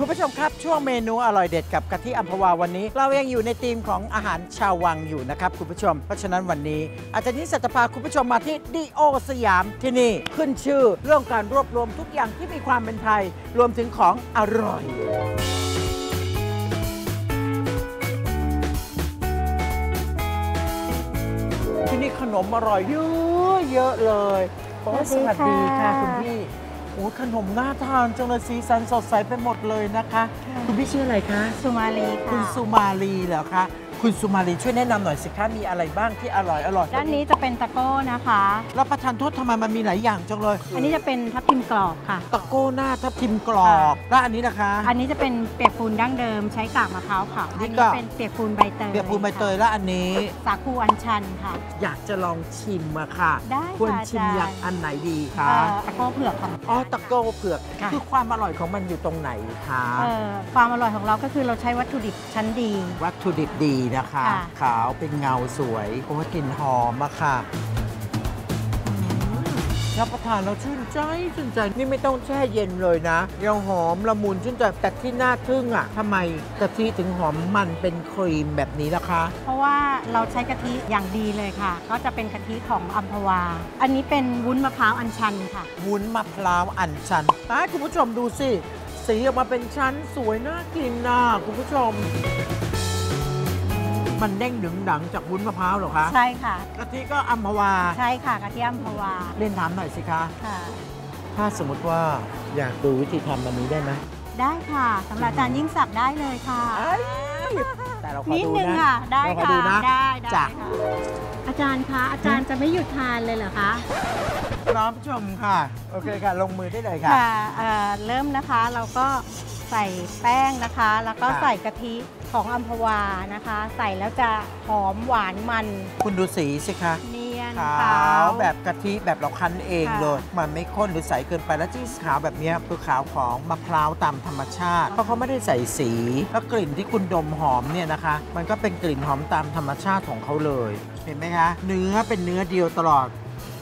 คุณผู้ชมครับ ช่วงเมนูอร่อยเด็ดกับกะทิอัมพวาวันนี้ เรายังอยู่ในธีมของอาหารชาววังอยู่นะครับคุณผู้ชม เพราะฉะนั้นวันนี้ อาจารย์นิสัตพาคุณผู้ชมมาที่ดีโอสยามที่นี่ขึ้นชื่อเรื่องการรวบรวมทุกอย่างที่มีความเป็นไทย รวมถึงของอร่อยที่นี่ขนมอร่อยเยอะเยอะเลยโอ้สวัสดีค่ะคุณพี่ อ้ยขนมน่าทานจังเลยสีสันสดใสไปหมดเลยนะคะ คุณพี่ชื่ออะไรคะ สุมาลีค่ะ คุณสุมาลีเหรอคะ คุณสุมาลีช่วยแนะนำหน่อยสิคะมีอะไรบ้างที่อร่อยอร่อยด้านนี้จะเป็นตะโก้นะคะแล้วประทานโทษทำไมมันมีหลายอย่างจังเลยอันนี้จะเป็นทับทิมกรอบค่ะ ตะโก้หน้าทับทิมกรอบแล้วอันนี้นะคะ อันนี้จะเป็นเปียกปูนดั้งเดิมใช้กากมะพร้าวค่ะนี่อันก็นี้เป็นเปียกปูนใบเตยเบียร์พูนใบเตยค่ะแล้วอันนี้ สาคูอัญชันค่ะ อยากจะลองชิมอะค่ะ ได้ค่ะควรชิมอาจารย์ อย่างอันไหนดีคะเอ่อตะโก้เผือกค่ะ อ๋อตะโก้เผือกค่ะ คือความอร่อยของมันอยู่ตรงไหนคะ เอ่อความอร่อยของเราก็คือเราใช้วัตถุดิบชั้นดี วัตถุดิบดีนะคะ ค่ะ ขาวเป็นเงาสวย โอ้ยกลิ่นหอมอะค่ะอืมรับประทานแล้วชื่นใจชื่นใจ นี่ไม่ต้องแช่เย็นเลยนะ ยังหอมละมุนชื่นใจ แต่ที่น่าทึ่งอะทำไมกะทิถึงหอมมันเป็นครีมแบบนี้ล่ะคะ เพราะว่าเราใช้กะทิอย่างดีเลยค่ะ ก็จะเป็นกะทิของอัมพวา อันนี้เป็นวุ้นมะพร้าวอัญชันค่ะ วุ้นมะพร้าวอัญชันตายคุณผู้ชมดูสิ สีออกมาเป็นชั้นสวยน่ากินนะคุณผู้ชม มันเด้งดึงดังจากวุ้นมะพร้าวเหรอคะใช่ค่ะกะทิก็อัมพวาใช่ค่ะกะทิอัมพวาเล่นถามหน่อยสิคะค่ะถ้าสมมติว่าอยากดูวิธีทำอันนี้ได้ไหมได้ค่ะสำหรับอาจารย์ยิ่งศักดิ์ได้เลยค่ะแต่เราขอนิดดูนึงนะค่ะได้เราขอค่ะดูนะได้ได้จ้ะค่ะอาจารย์คะอาจารย์จะไม่หยุดทานเลยเหรอคะพร้อมชมค่ะ โอเคค่ะ ลงมือได้เลยค่ะ ค่ะเอ่อเริ่มนะคะเราก็ใส่แป้งนะคะ แล้วก็ค่ะใส่กะทิ ของอัมพวานะคะ ใส่แล้วจะหอมหวานมัน คุณดูสีสิคะเนียนขาขาววแบบกะทิแบบเราคั้นเองค่ะเลย มันไม่ข้นหรือใสเกินไปแล้วที่ขาวแบบเนี้ยคือขาวของมะพร้าวตามธรรมชาติ เพราะเขาไม่ได้ใส่สี แล้วกลิ่นที่คุณดมหอมเนี่ยนะคะ มันก็เป็นกลิ่นหอมตามธรรมชาติของเขาเลย เห็นไหมคะ เนื้อเป็นเนื้อเดียวตลอด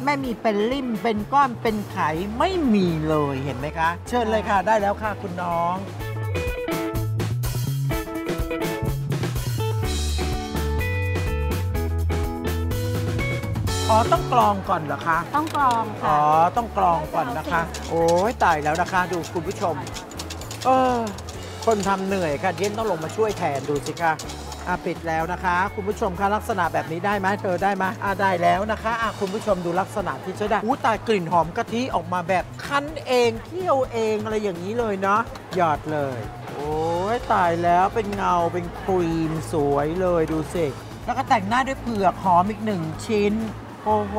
ไม่มีเป็นริ่มเป็นก้อนเป็นไขไม่มีเลยเห็นไหมคะ เชิญเลยค่ะได้แล้วค่ะคุณน้อง อ๋อต้องกรองก่อนเหรอคะ ต้องกรองอ๋ค่ะอต้องกรองก่อนนะคะ โอ้ยตายแล้วนะคะ ดูคุณผู้ชม เออคนทำเหนื่อยค่ะเย็นต้องลงมาช่วยแทนดูสิคะอะปิดแล้วนะคะ คุณผู้ชมคะลักษณะแบบนี้ได้ไหมเธอได้ไหมอะได้แล้วนะคะอะคุณผู้ชมดูลักษณะที่ใช้ได้อู้ตายกลิ่นหอมกะทิออกมาแบบคั้นเองเคี่ยวเองอะไรอย่างนี้เลยเนาะหยอดเลย โอ้ยตายแล้วเป็นเงาเป็นครีมสวยเลยดูสิแล้วก็แต่งหน้าด้วยเผือกหอมอีกหนึ่งชิ้น โอ้โห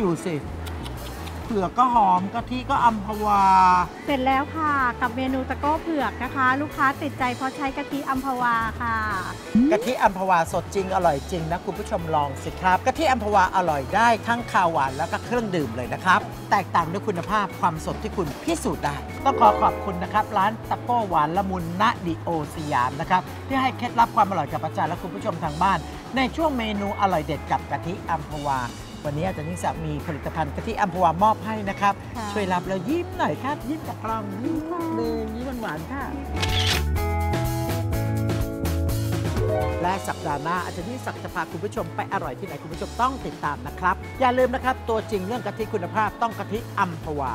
ดูสิเผือกก็หอมกะทิก็อัมพวา เสร็จแล้วค่ะ กับเมนูตะโก้เผือกนะคะ ลูกค้าติดใจเพราะใช้กะทิอัมพวาค่ะกะทิอัมพวาสดจริงอร่อยจริงนะคุณผู้ชมลองสิครับกะทิอัมพวาอร่อยได้ทั้งคาวหวานแล้วก็เครื่องดื่มเลยนะครับ แตกต่างด้วยคุณภาพความสดที่คุณพิสูจน์ได้ต้องขอขอบคุณนะครับ ร้านตะโก้หวานละมุนณดิโอสยามนะครับที่ให้เคล็ดลับความอร่อยกับอาจารย์และคุณผู้ชมทางบ้าน ในช่วงเมนูอร่อยเด็ดกับกะทิอัมพวา วันนี้อาจารย์ยิ่งศักดิ์มีผลิตภัณฑ์กะทิอัมพวามอบให้นะครับค่ะช่วยรับแล้วยิ้มหน่อยครับ ยิ้มจากกล้องยิ้มหนึ่งยิ้มหวานๆค่ะ และสัปดาห์หน้าอาจารย์ยิ่งศักดิ์จะพาคุณผู้ชมไปอร่อยที่ไหนคุณผู้ชมต้องติดตามนะครับ อย่าลืมนะครับ ตัวจริงเรื่องกะทิคุณภาพต้องกะทิอัมพวา